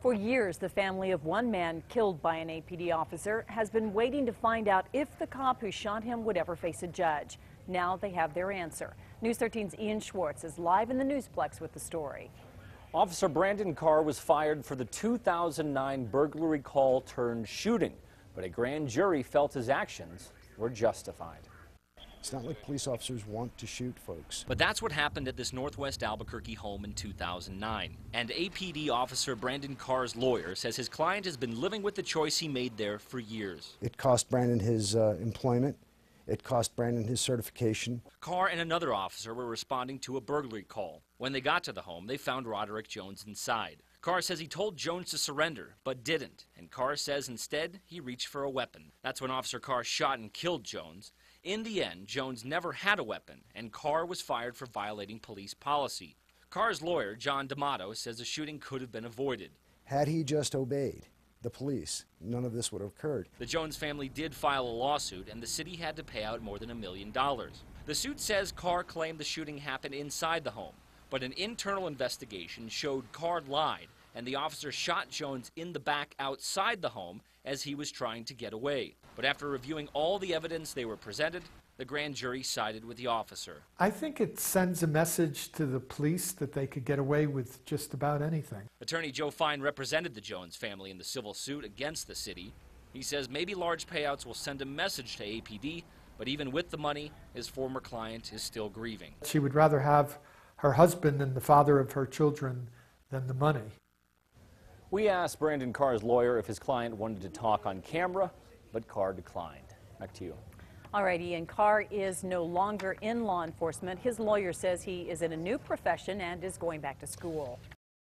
For years, the family of one man killed by an APD officer has been waiting to find out if the cop who shot him would ever face a judge. Now they have their answer. News 13's Ian Schwartz is live in the Newsplex with the story. Officer Brandon Carr was fired for the 2009 burglary call turned shooting, but a grand jury felt his actions were justified. It's not like police officers want to shoot folks. But that's what happened at this Northwest Albuquerque home in 2009. And APD officer Brandon Carr's lawyer says his client has been living with the choice he made there for years. It cost Brandon his uh, employment. It cost Brandon his certification. Carr and another officer were responding to a burglary call. When they got to the home, they found Roderick Jones inside. Carr says he told Jones to surrender, but didn't. And Carr says instead he reached for a weapon. That's when Officer Carr shot and killed Jones. In the end, Jones never had a weapon, and Carr was fired for violating police policy. Carr's lawyer, John D'Amato, says the shooting could have been avoided. Had he just obeyed the police, none of this would have occurred. The Jones family did file a lawsuit, and the city had to pay out more than a million dollars. The suit says Carr claimed the shooting happened inside the home, but an internal investigation showed Carr lied, and the officer shot Jones in the back outside the home as he was trying to get away. But after reviewing all the evidence they were presented, the grand jury sided with the officer. I think it sends a message to the police that they could get away with just about anything. Attorney Joe Fine represented the Jones family in the civil suit against the city. He says maybe large payouts will send a message to APD, but even with the money, his former client is still grieving. She would rather have her husband and the father of her children than the money. We asked Brandon Carr's lawyer if his client wanted to talk on camera, but Carr declined. Back to you. All right, Ian Carr is no longer in law enforcement. His lawyer says he is in a new profession and is going back to school.